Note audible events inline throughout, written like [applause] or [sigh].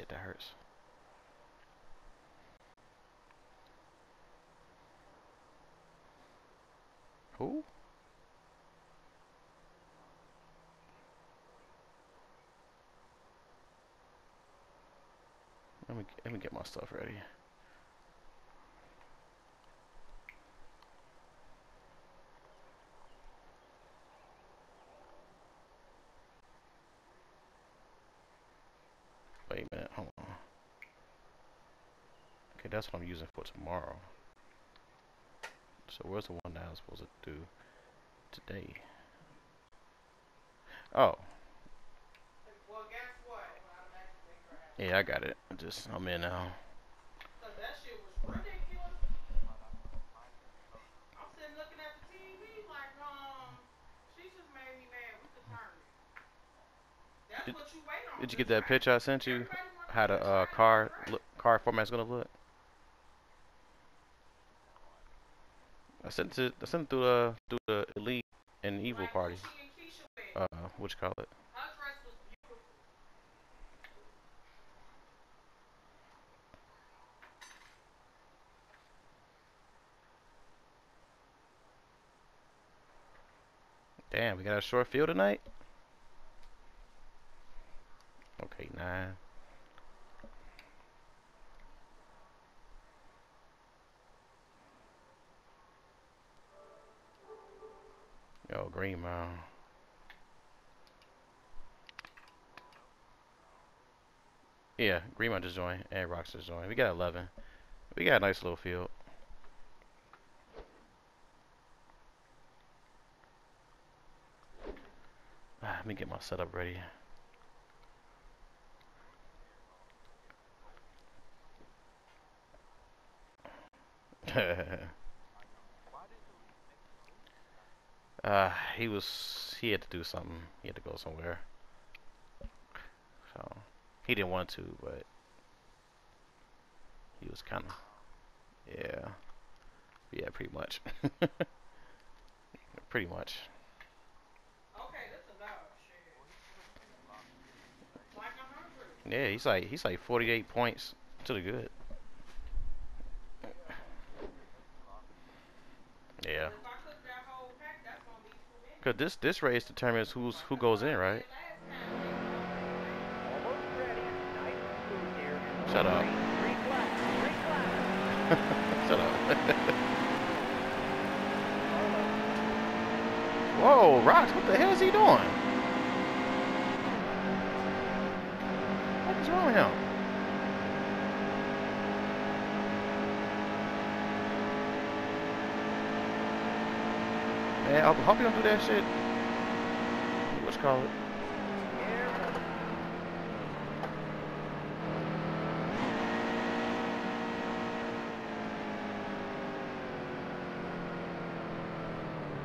shit, that hurts. Who? Let me let me get my stuff ready. Wait a minute, hold on. Okay, that's what I'm using for tomorrow. So where's the one that I was supposed to do today? Oh. Yeah, I got it. I just I'm in now. Did, did you get that picture I sent you? How the uh, car look, car format's gonna look? I sent it. I sent through the through the elite and evil party. Uh, what you call it? Damn, we got a short field tonight. Okay, nine. Yo, Green Mound. Yeah, Green Mound just joined and Rocks just joined. We got 11. We got a nice little field. Ah, let me get my setup ready. [laughs] uh, he was, he had to do something. He had to go somewhere. So, he didn't want to, but he was kind of, yeah, yeah, pretty much. [laughs] pretty much. Yeah, he's like he's like 48 points to the good. Yeah. Cause this this race determines who's who goes in, right? Shut up. Shut up. [laughs] Whoa, Rocks, what the hell is he doing? What is wrong with him? Eh, man, I hope you don't do that shit. What's call it?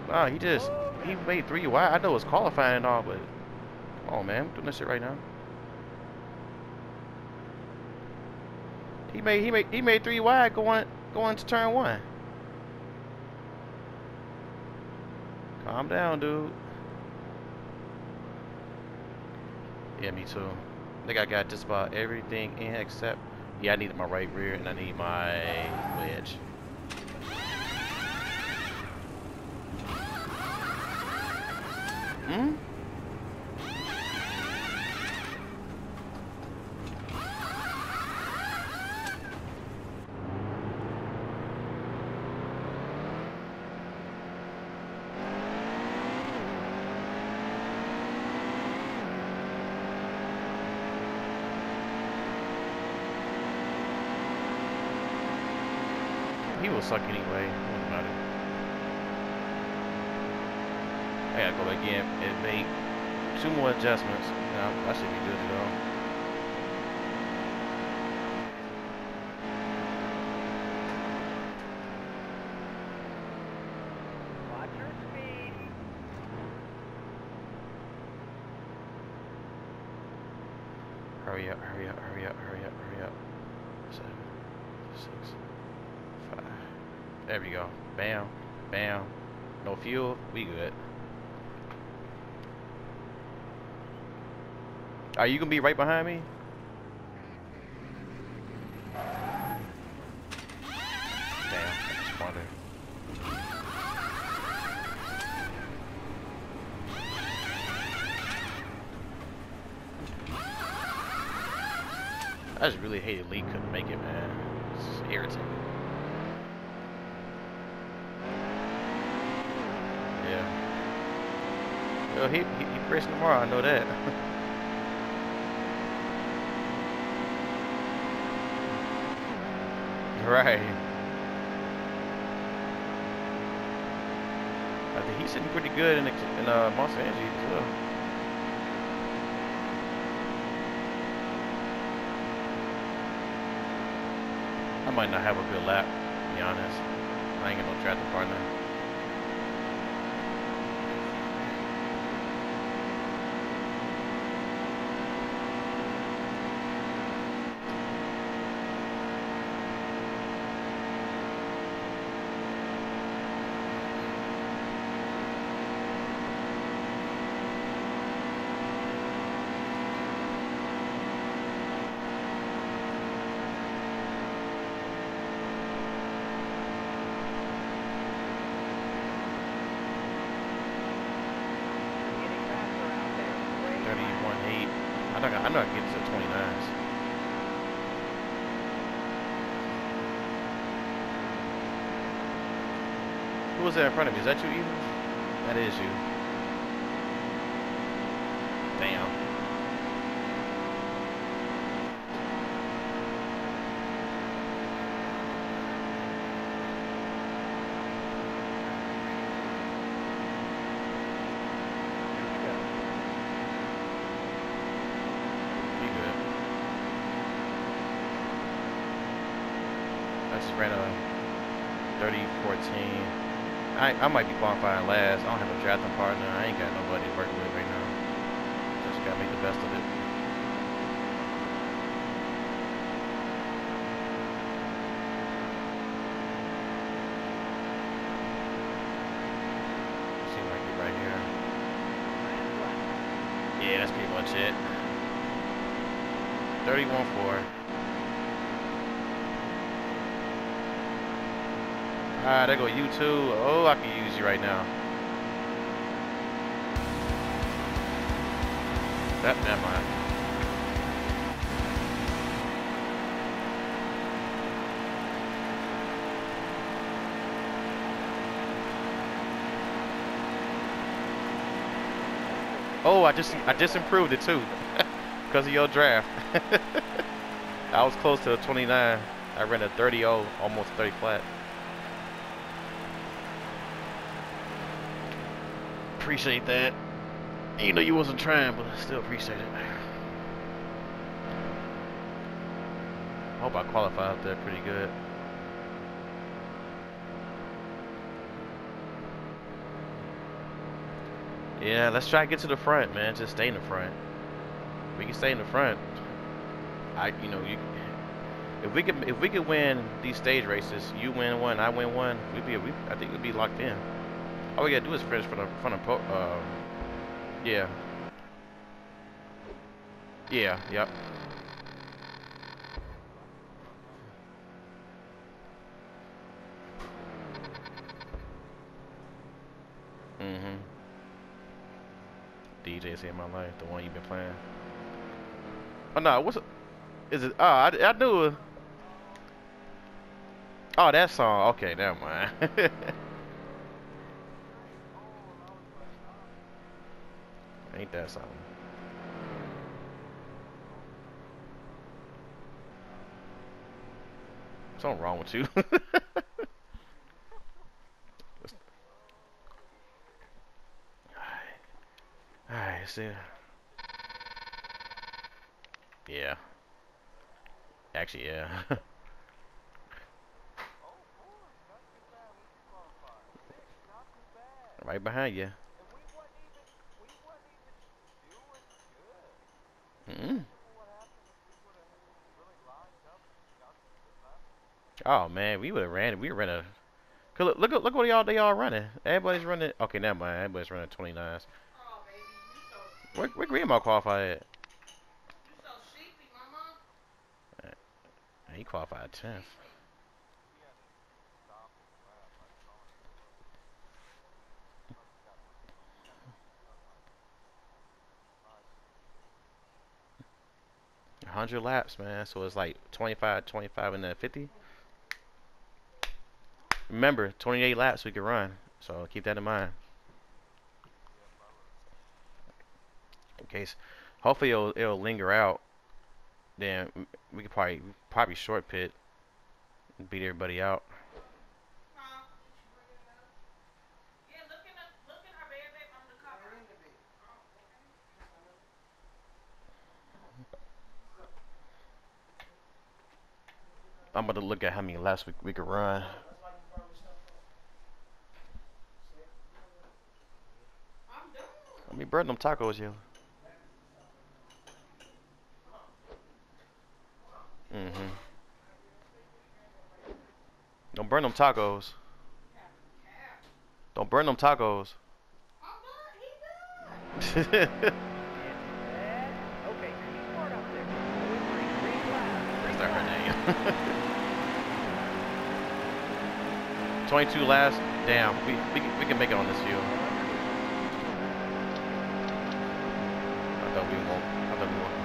Nah, he just he made three wide. I know it's qualifying and all, but on, man, doing this shit right now. He made he made he made three wide going going to turn one. Calm down, dude. Yeah, me too. I think I got just about everything in except yeah, I needed my right rear and I need my wedge. Hmm? Are you gonna be right behind me? I just really hated Lee couldn't make it, man. It's irritating. Yeah. Well, he, he, he pressing tomorrow, I know that. [laughs] right. I think he's sitting pretty good in, the- in uh, Monster Energy as well. I might not have a good lap, to be honest. I ain't got no drafting partner. Getting faster out there. Great 31 8. I know I, I know I can get to the 29s. Was that in front of me? Is that you, Ethan? That is you. Damn. Here we go. You good. I just ran a 30 14. I, I might be qualifying last. I don't have a drafting partner. I ain't got nobody to work with right now. Just gotta make the best of it. Seem like right here. Yeah, that's pretty much it. 31 Ah, there go you too. Oh, I can use you right now. That, never mind. Oh, I just I just improved it too, [laughs] because of your draft. [laughs] I was close to a 29. I ran a 30-0, almost 30 flat. Appreciate that. You know you wasn't trying, but I still appreciate it. Hope I qualify out there pretty good. Yeah, let's try to get to the front, man. Just stay in the front. We can stay in the front. I, you know, you. If we could, if we could win these stage races, you win one, I win one. We'd be, we, I think we'd be locked in. All we gotta do is finish for the front of. Uh, yeah. Yeah. Yep. Mm-hmm. DJ saved my life, the one you've been playing. Oh no, what's it? Is it? Oh, I, I knew. it. Oh, that song. Okay, never mind. [laughs] That something? Something wrong with you. [laughs] Alright, see. Yeah. Actually, yeah. [laughs] right behind you. Oh man, we would have ran. We ran a. Cause look, look, look what y'all they all running. Everybody's running. Okay, never mind. Everybody's running 29s. Where, where Grandma qualified at? He qualified 10th. 100 laps, man. So it's like 25, 25, and then 50. Remember, 28 laps we can run. So keep that in mind. In case, hopefully it'll, it'll linger out. Then we could probably probably short pit and beat everybody out. I'm about to look at how many laps we, we could run. Me burn them tacos, yo. Mm-hmm. Don't burn them tacos. Don't burn them tacos. That's not her name. 22 last. Damn, we, we, can, we can make it on this field. I thought we won't. I thought we won't.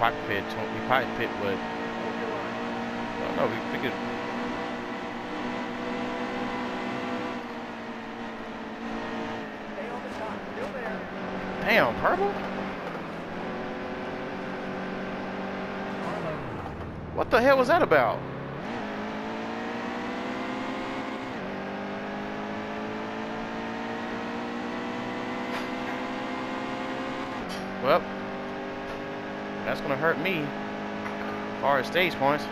Probably pit. We probably pit your line. No, we, we could. Damn, purple. What the hell was that about? Well, that's gonna hurt me. As far as stage points.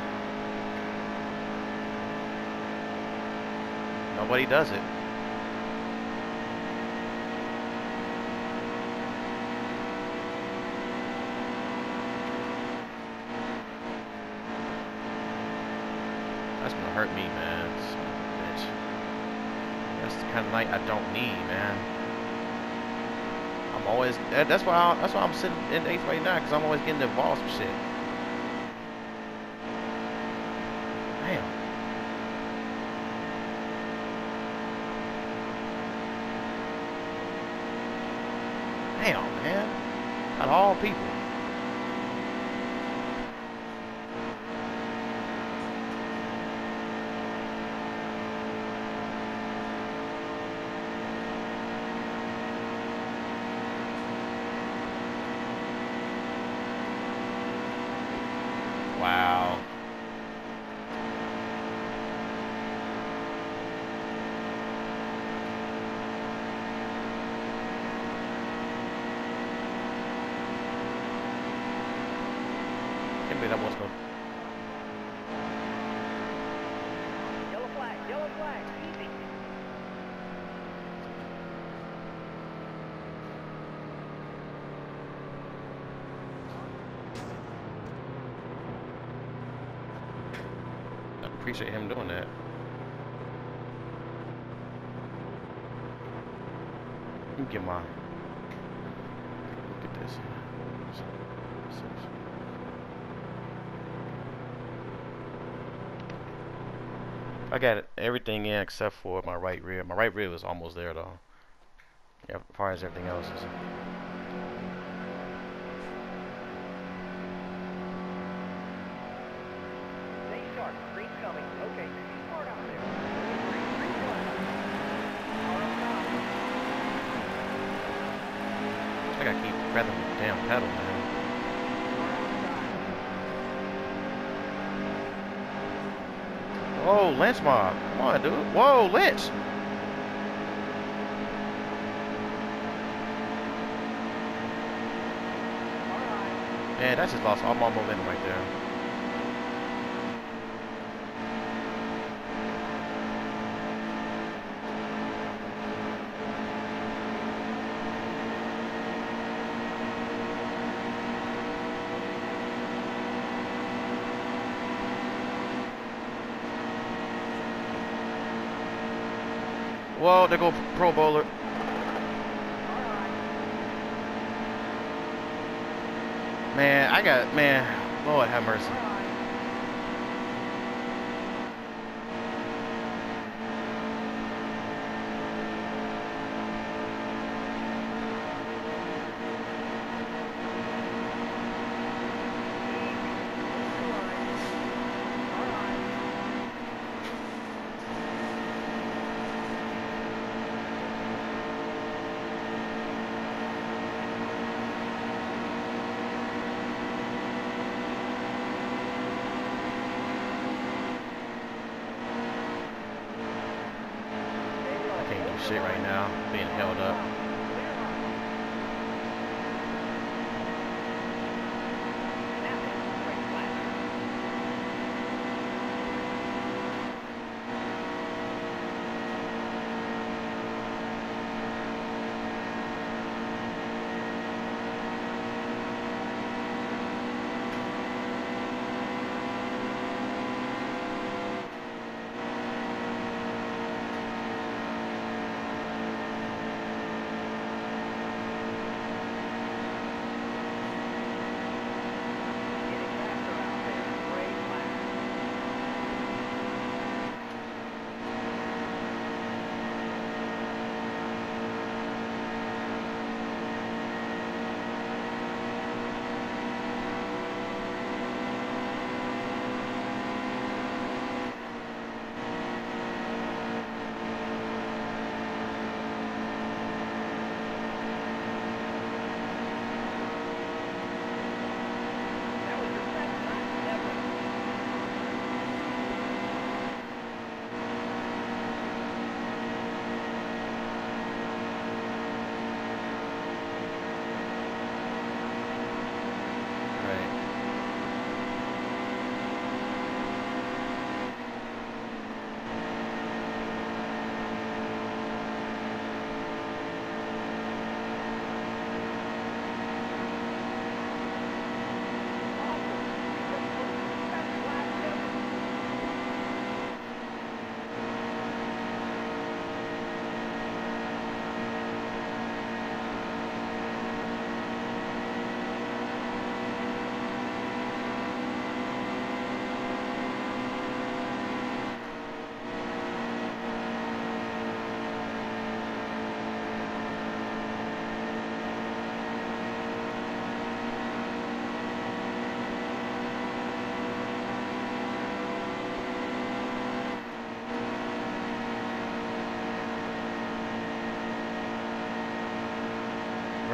Nobody does it. That's gonna hurt me, man. That's the kind of night I don't need, man. I'm always. That's why. I, that's why I'm sitting in eighth right now, because I'm always getting involved with shit. Damn. Damn, man. Out of all people. Wow. Can't believe that was no. Yellow flag. Yellow flag. Easy. I appreciate him doing that. Let me get my. Look at this. I got everything in except for my right rear. My right rear was almost there though. Yeah, as far as everything else is. Stay sharp. Green coming. Okay, keep smart out there. Three, three laps. Car on top. I gotta keep grabbing the damn pedal, man. Car outside. Whoa, lynch mob. Come on, dude. Whoa, lit! Man, that just lost all my momentum right there. Whoa, there go Pro Bowler. Man, I got, man, Lord have mercy.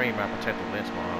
frame by protecting the benchmark.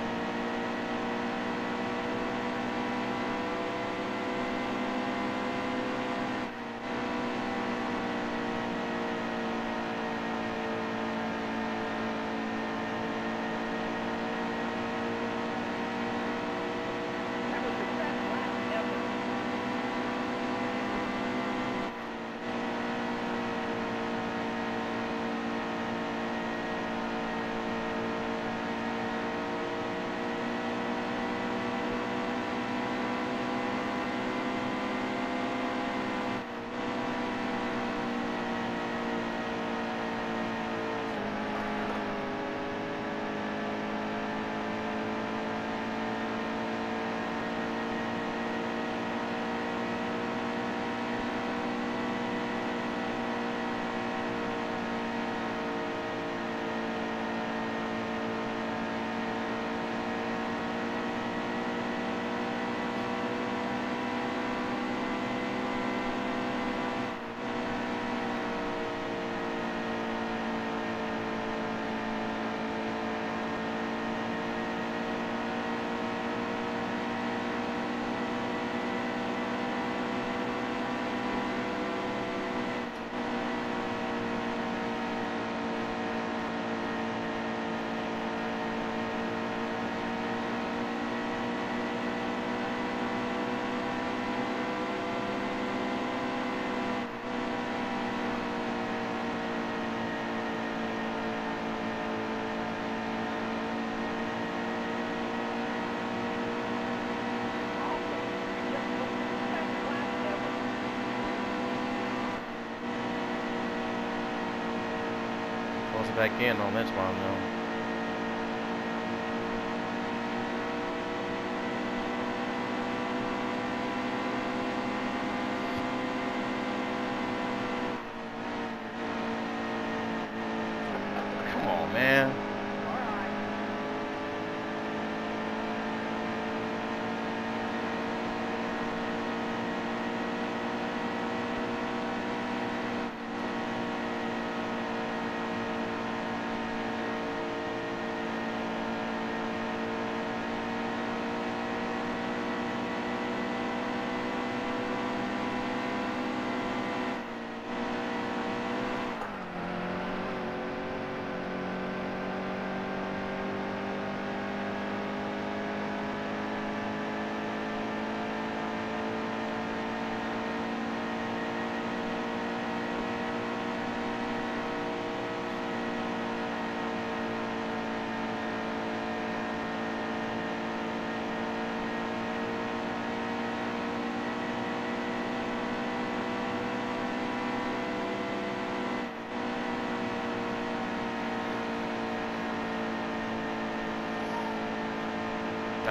back in on this one though.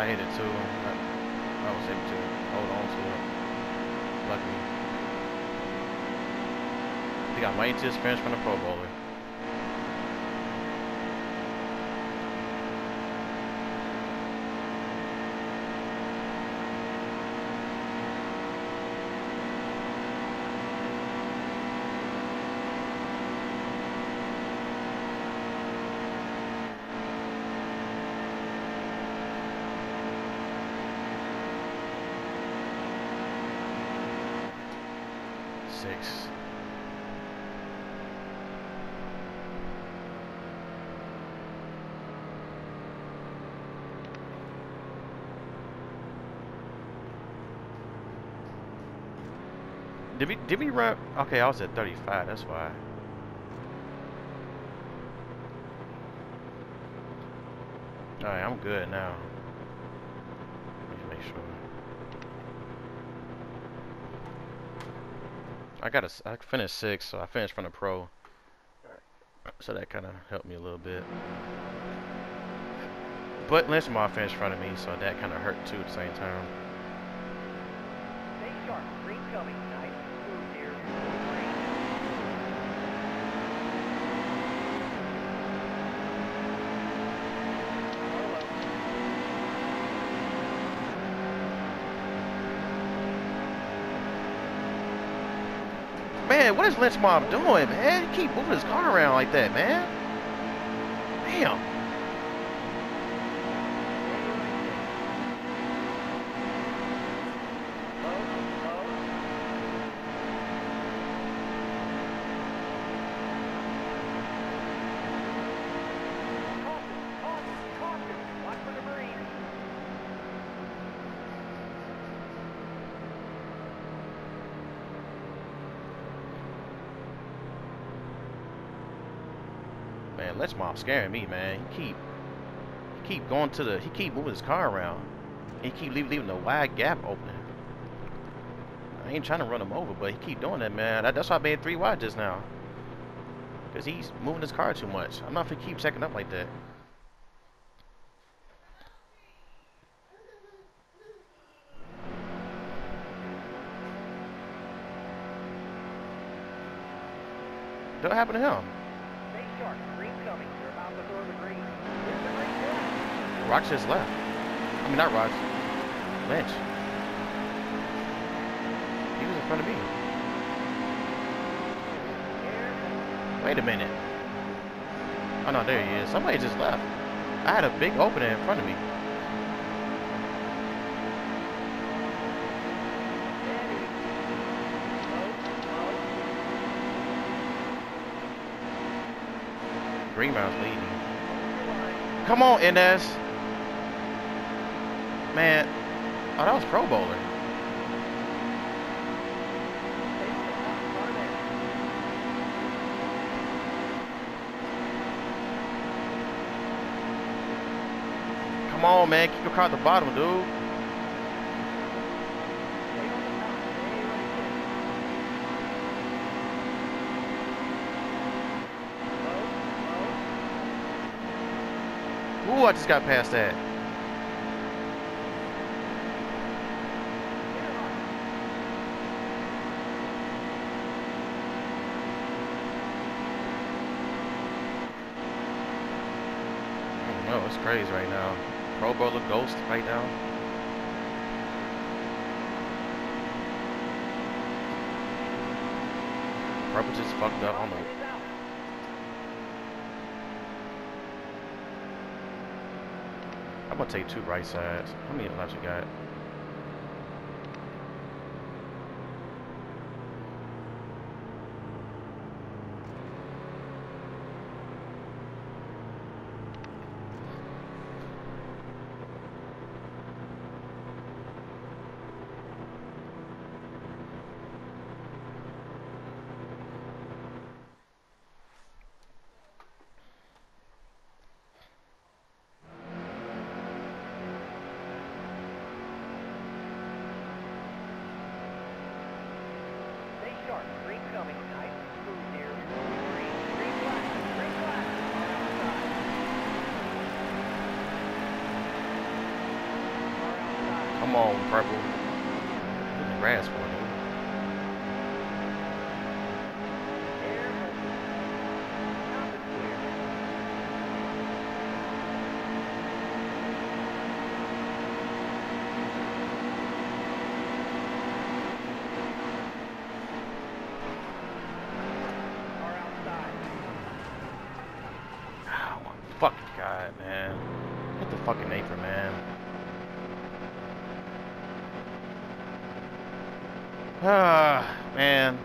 I hit it too. I, I was able to hold on to it. Luckily. I think I might just finish from the Pro Bowler. Six. Did we did we run? Okay, I was at 35. That's why. All right, I'm good now. Let me make sure. I got a, I finished six, so I finished from the pro. So that kind of helped me a little bit. But Lynchmore finished in front of me, so that kind of hurt too at the same time. Stay sharp. Green coming. Nice and smooth here. Green. Hello. Man, what is Lynch Mob doing, man? Keep moving his car around like that, man. Damn. Mob scaring me, man. He keep he keep going to the he keep moving his car around. He keep leaving, leaving a wide gap opening. I ain't trying to run him over, but he keep doing that, man. That, that's why I made three wide just now. Cause he's moving his car too much. I'm not he keeps checking up like that. What happened to him? Stay sharp. Green coming. You're about to throw the green. Hit the green flag. Rock just left. I mean, not Rock. Lynch. He was in front of me. Wait a minute. Oh no, there he is. Somebody just left. I had a big opening in front of me. Slow. Leading. Come on, Inez. Man. Oh, that was Pro Bowler. Come on, man. Keep your car at the bottom, dude. Ooh, I just got past that. Get it on. I don't know. It's crazy right now. Pro Bowler Ghost right now. Purple just fucked up on the. I'm gonna take two right sides. How many laps you got? Come on, purple. Grass for it. dude. Careful. Stop and clear. Car outside. Oh my fucking god, man. Hit the fucking apron, man. Ah, man.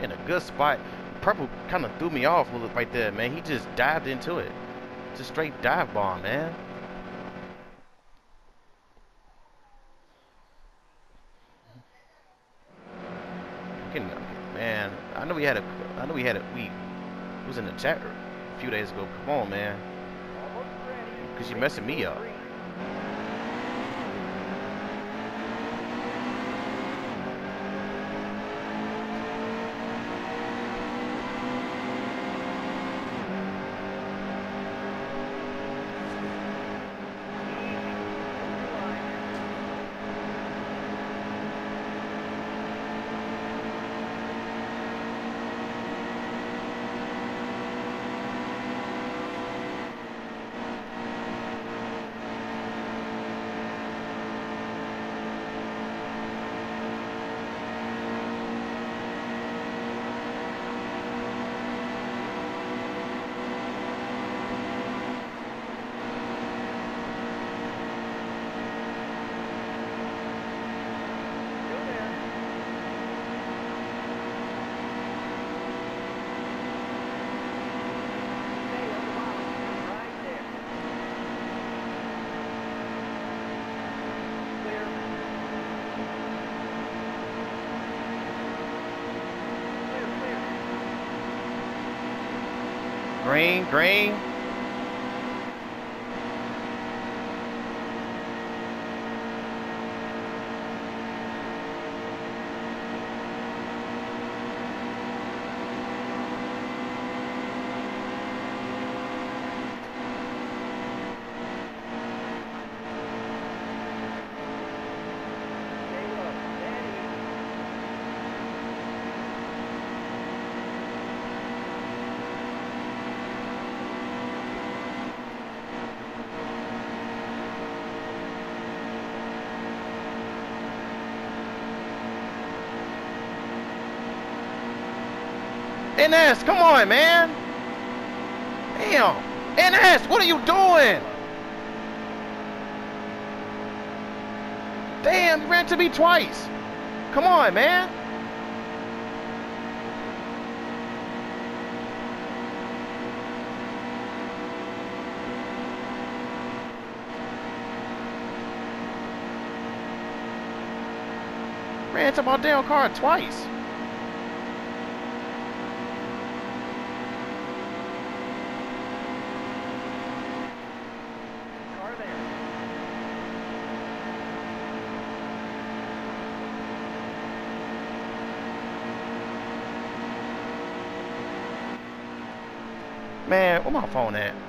In a good spot. Purple kind of threw me off right there, man. He just dived into it. Just straight dive bomb, man. Man, I know we had a, I know we had a, we was in the chat a few days ago. Come on, man. Because you're messing me up. Green, green. NS, come on, man. Damn. NS, what are you doing? Damn, you ran to me twice. Come on, man. Ran to my damn car twice. Car there. Man, where my phone at?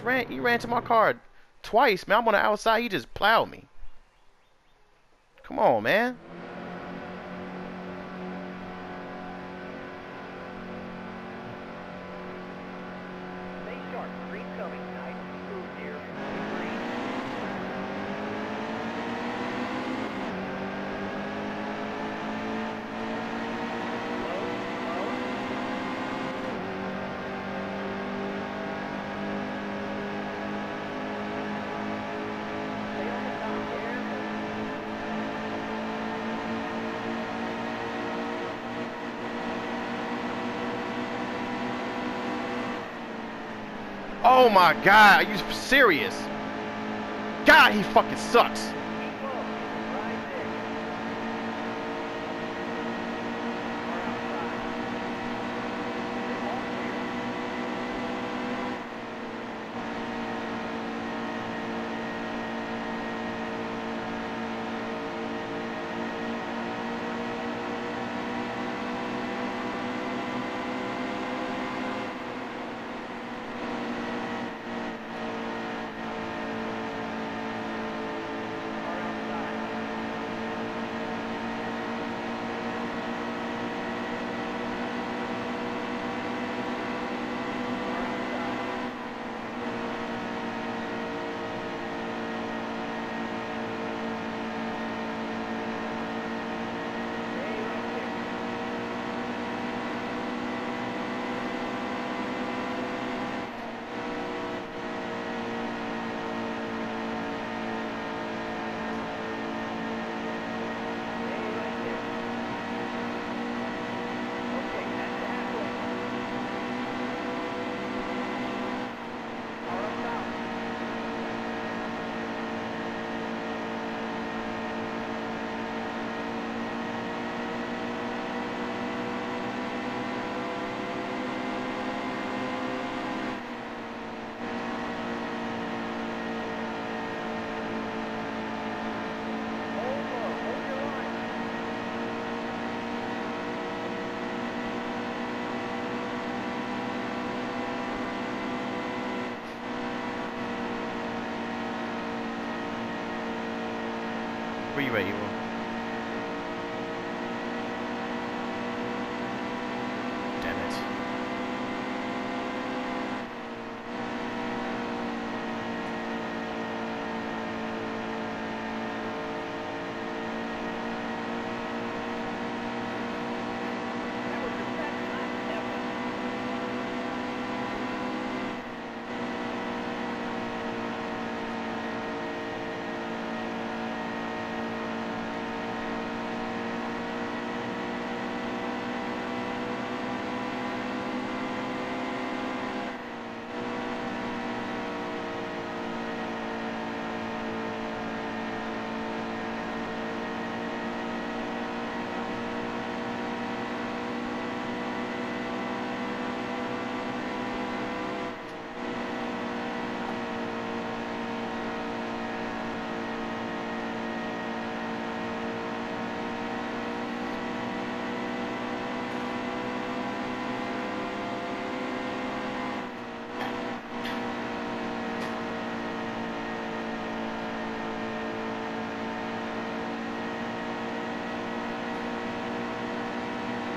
Just ran. He ran to my car twice, man. I'm on the outside. He just plowed me. Come on, man. Oh my god, are you serious? God, he fucking sucks. Keep low. Right there. Car outside. All clear. Car outside. Car outside. Stay right there. Stay right there. Okay, that's halfway. Car up top. Hold low, hold your line. Where you at, Evo? Damn it. That was the best lap ever.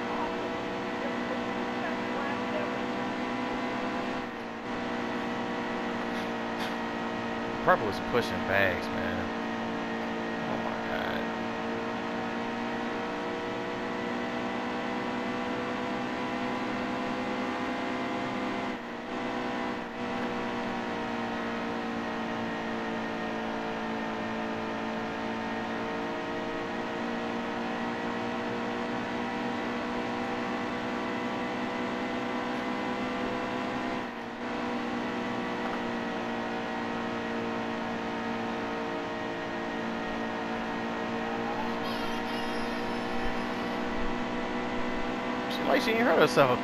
Awesome. That was the best lap ever. Purple was pushing bags, man. Oh my god. She like she ain't hurt herself.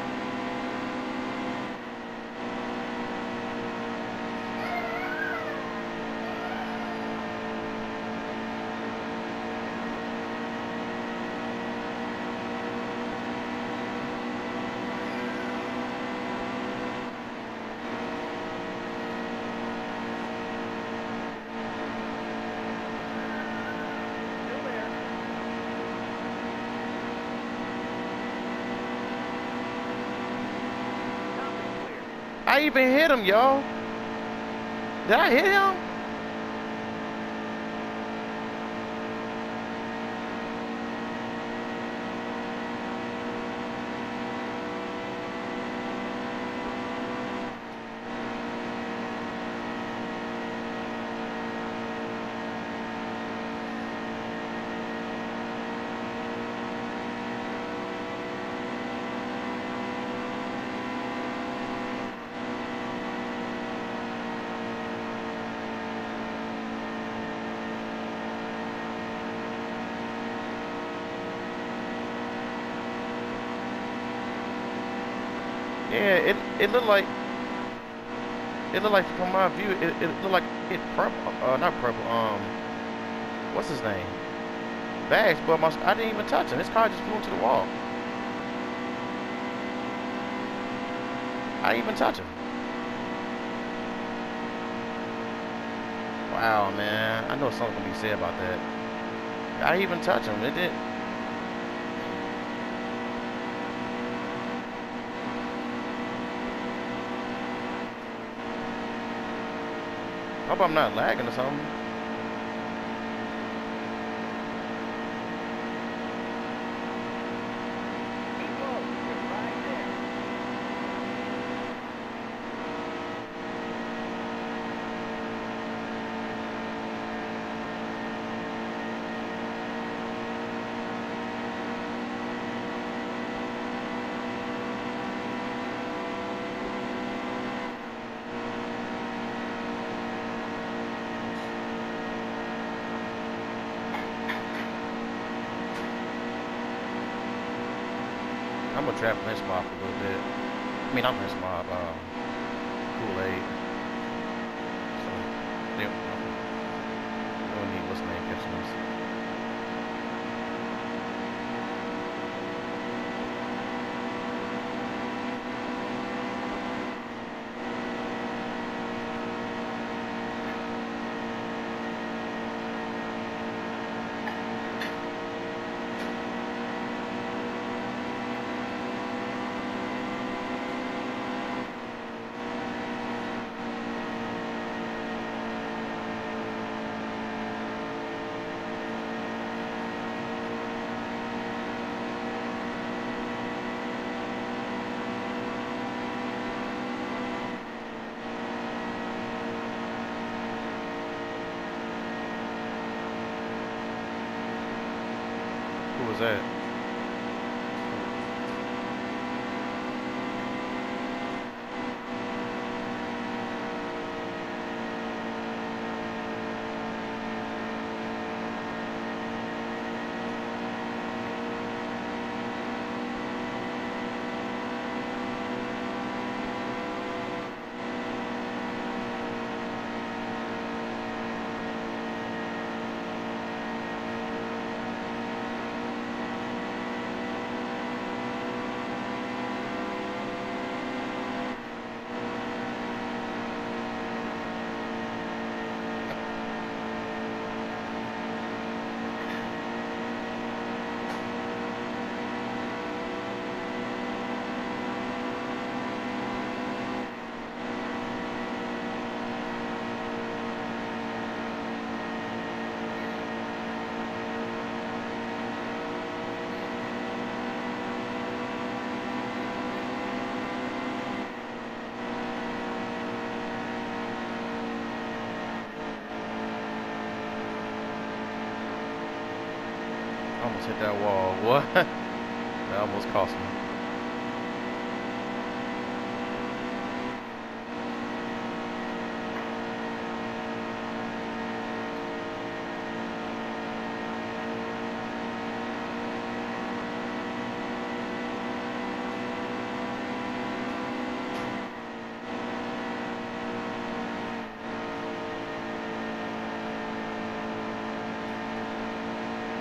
Even hit him, y'all. Did I hit him? It looked like it looked like from my view, it, it looked like it purple, uh, not purple. Um, what's his name? Bags, but my, I didn't even touch him. His car just flew into the wall. I didn't even touch him. Wow, man. I know something can be said about that. I didn't even touch him. It did. Hope I'm not lagging or something. Keep low. It's right there. I'm gonna trap Lynch Mob a little bit. I mean, not Lynch Mob, um, Kool-Aid. So, they, we don't need what's the name catching us. Who was that wall. [laughs] What? that almost cost me.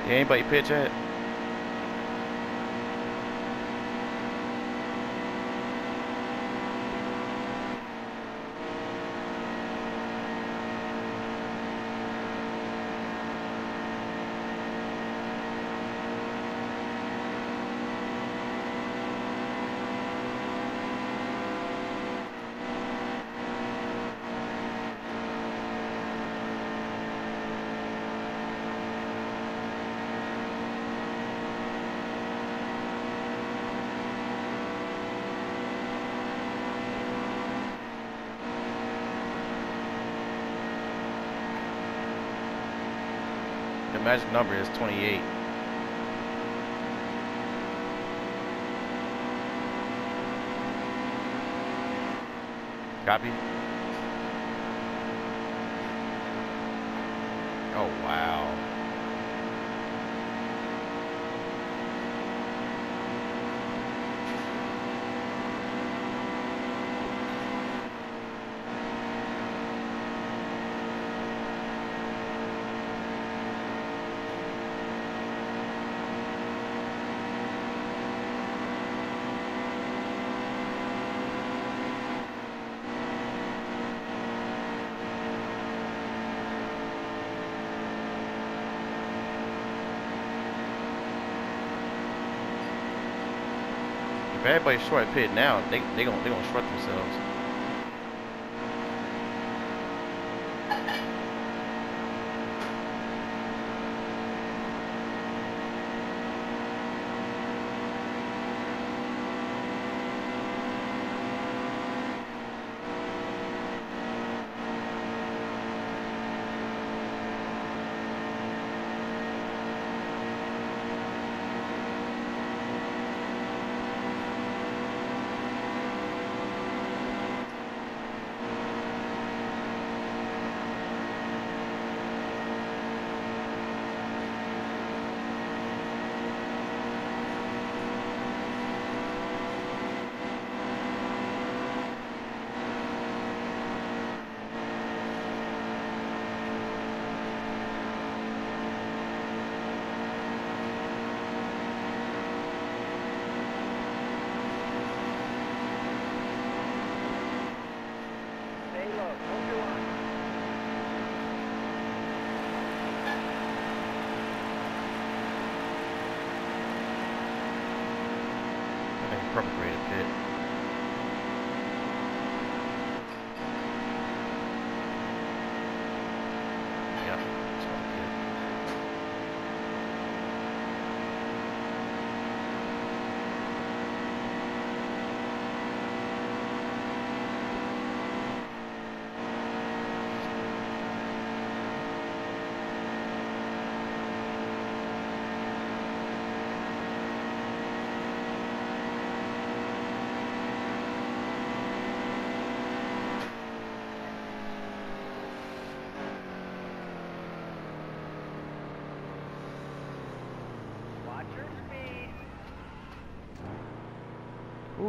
Anybody pitch it? Magic number is 28. Copy? Oh, wow. If everybody's short pit now, they they gonna they gonna short themselves.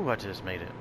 I just made it.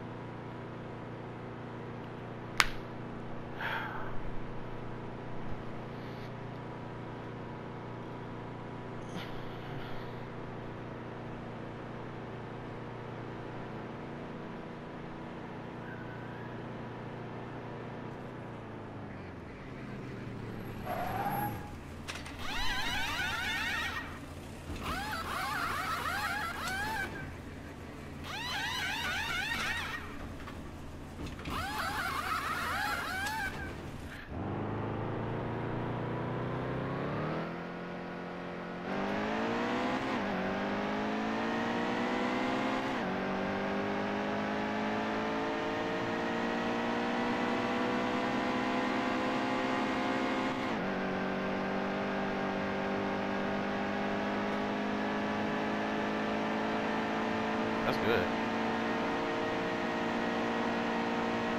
That's good.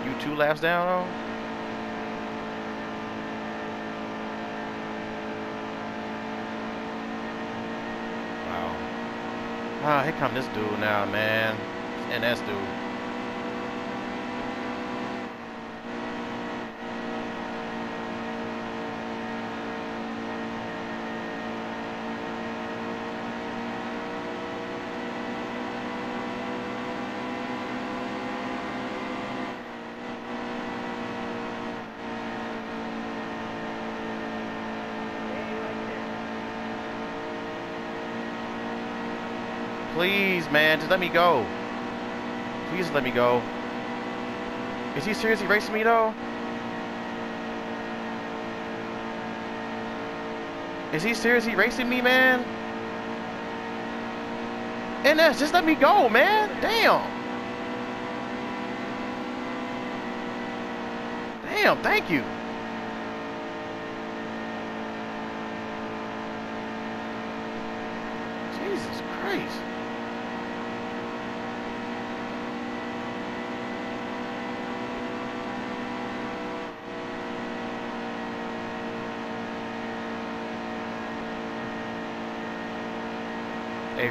You two laps down though? Wow. Ah, here come this dude now, man. And that's dude. Please, man, just let me go. Please let me go. Is he seriously racing me though? Is he seriously racing me, man? NS, just let me go, man. Damn. Damn, thank you. Jesus Christ.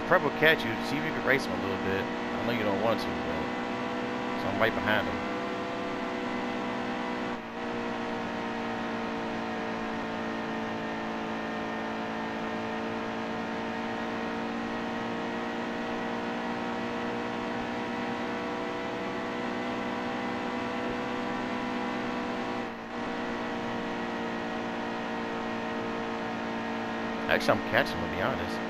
Prep will catch you, see if you can race him a little bit. I know you don't want to, but so I'm right behind him. Actually, I'm catching him, to be honest.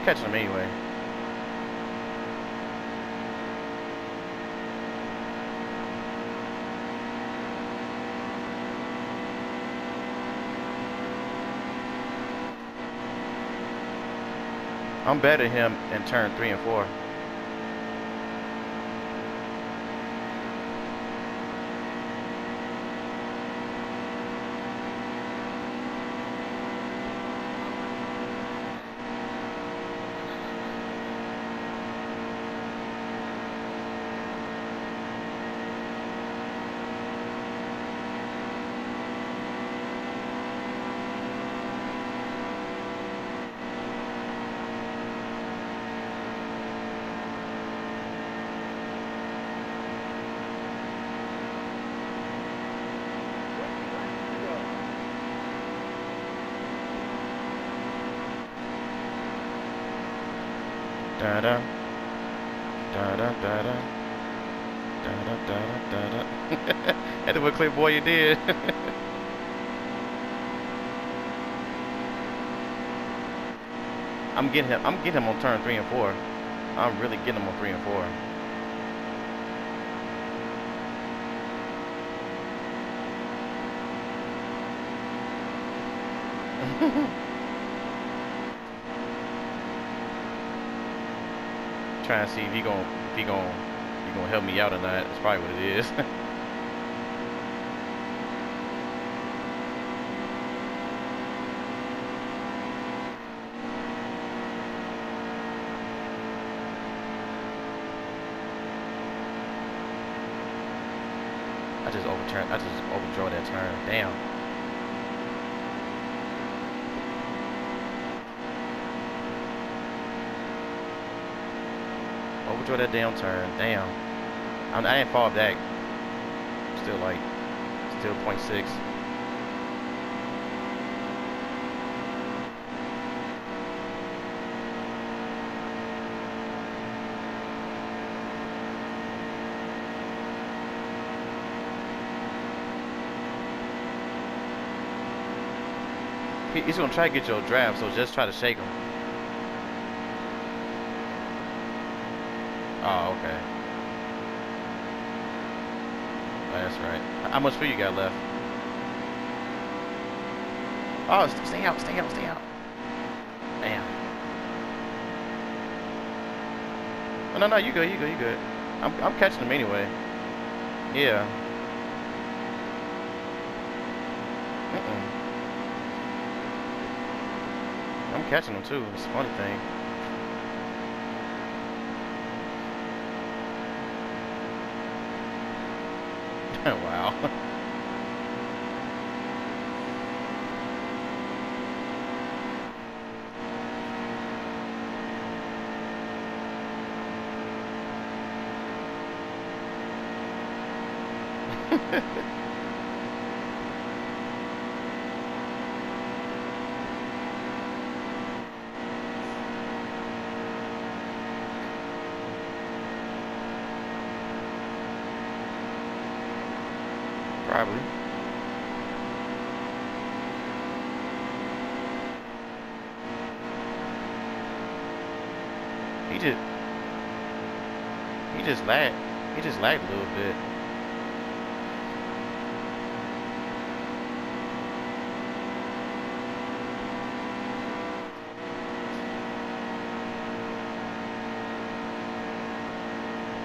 I'm catching them anyway. I'm better him in turn 3 and 4. Da da. Da da da da. Da da da da da. [laughs] Had to clear, boy, you [laughs] did. I'm getting him. I'm getting him on turn three and four. I'm really getting him on three and four. [laughs] Trying to see if he gon' if he gon' he gonna help me out or not. That's probably what it is. [laughs] I just overturned. I just overdrove that turn. Damn. Overdrove that damn turn. Damn. I'm, I didn't fall back. Still like, still 0.6. He's gonna try to get your draft, so just try to shake him. Oh, okay. That's right. How much food you got left? Oh, st- stay out, stay out, stay out. Damn. Oh, no, no, you good, you good, you good. I'm, I'm catching them anyway. Yeah. Mm-mm. I'm catching them too. It's a funny thing. [laughs] wow. Probably. He just he just lagged. He just lagged a little bit.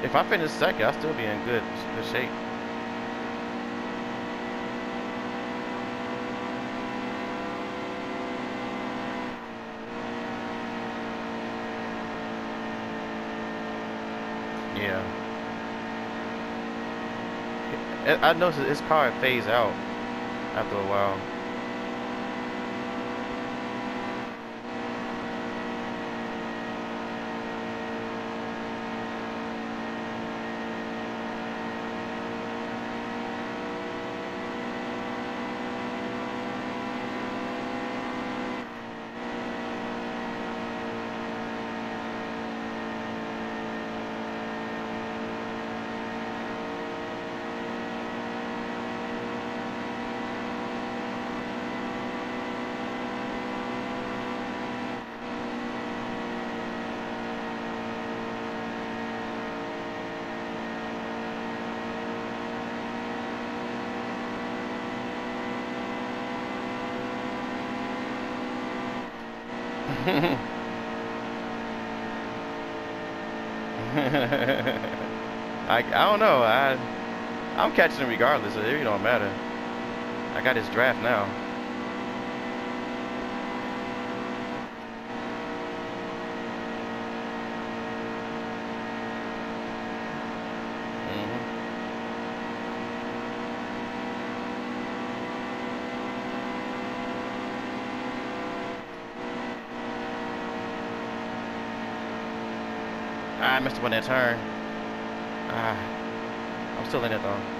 If I finish second, I'll still be in good shape. Yeah. I noticed his car phase out after a while. I, I don't know. I I'm catching him regardless. It really don't matter. I got his draft now. I missed one that turn. I'm still in it though.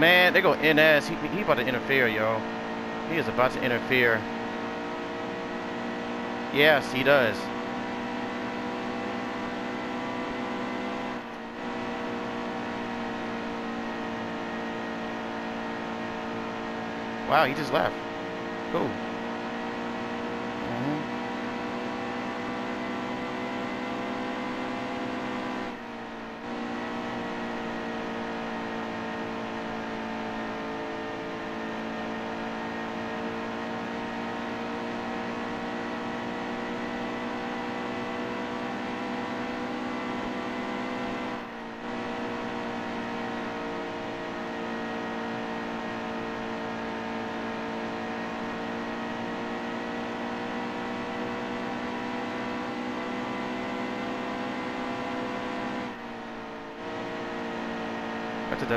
Man, they go NS. He, he about to interfere, yo. He is about to interfere. Yes, he does. Wow, he just left. Cool.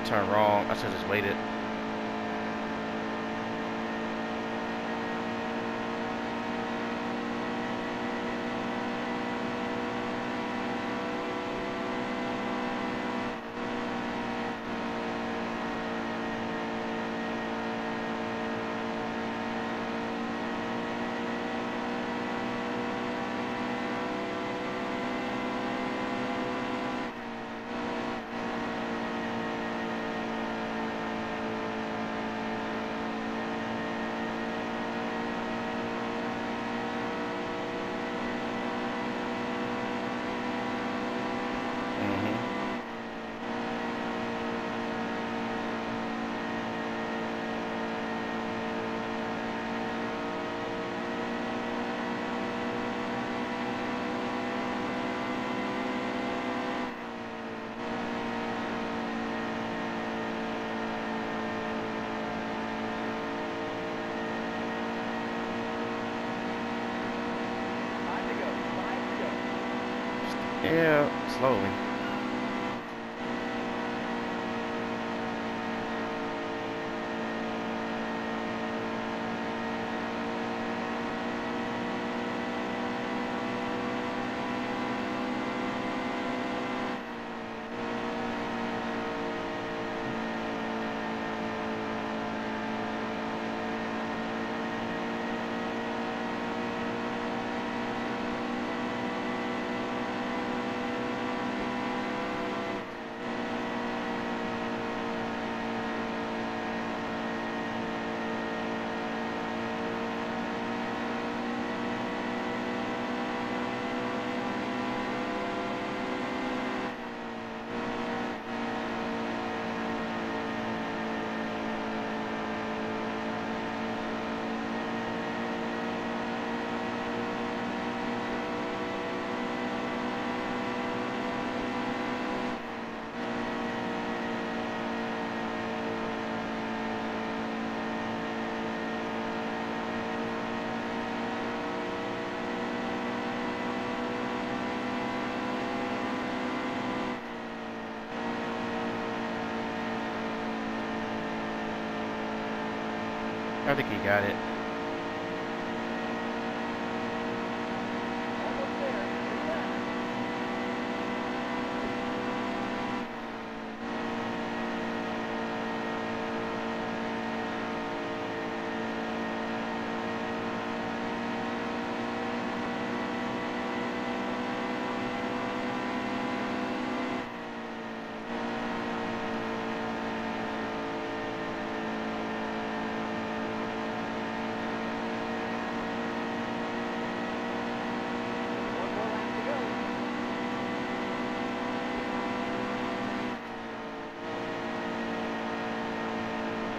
That turn wrong. I should have just waited. hmm Five to go. Five to go. Yeah, slowly. I think he got it. Almost there. Three left.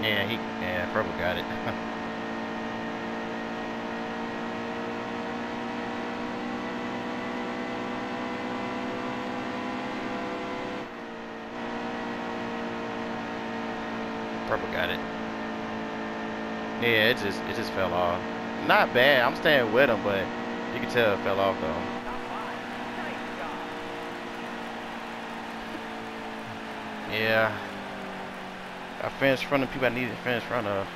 Yeah, he yeah, purple got it. [laughs] purple got it. Yeah, it just it just fell off. Not bad. I'm staying with him, but you can tell it fell off though. Yeah. I finished front of people I needed to finish front of.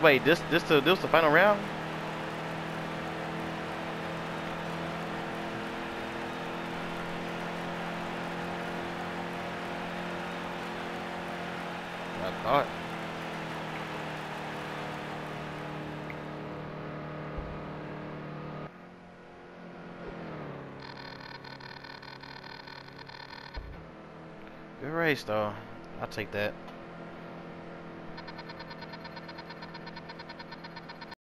Wait, this this the this the final round? I thought. Good race though. I'll take that.